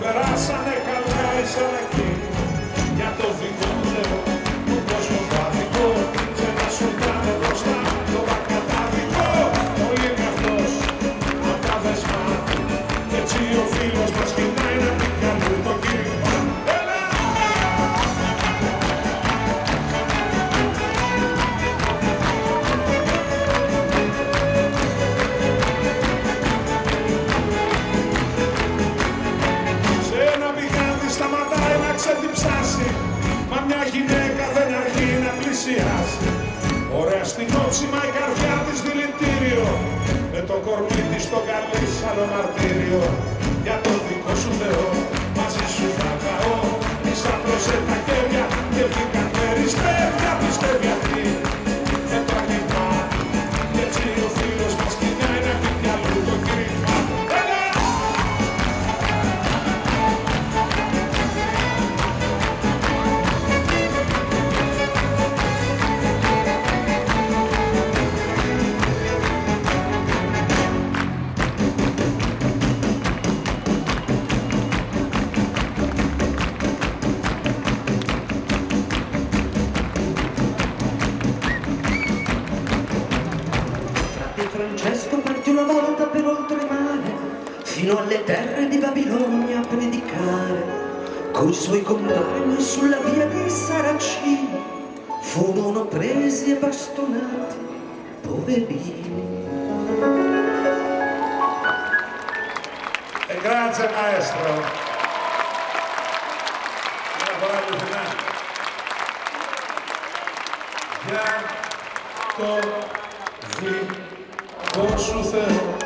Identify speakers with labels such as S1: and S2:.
S1: περάσανε καλά οι σαρακοί σταματάει να ξεδιψάσει Μα μια γυναίκα δεν αργεί να πλησιάσει Ωραία στην όψιμα η καρδιά της δηλητήριο. Με το κορμί της το καλεί σαν μαρτύριο. Για το δικό σου Θεό μαζί σου θα καώ. Της άπλωσε τα χέρια και βγήκαν περιστέρια
S2: fino alle terre di Babilonia a predicare. Con i suoi compagni sulla via dei Saracini furono presi e bastonati poverini.
S1: E grazie maestro. Già, to, zi, poszło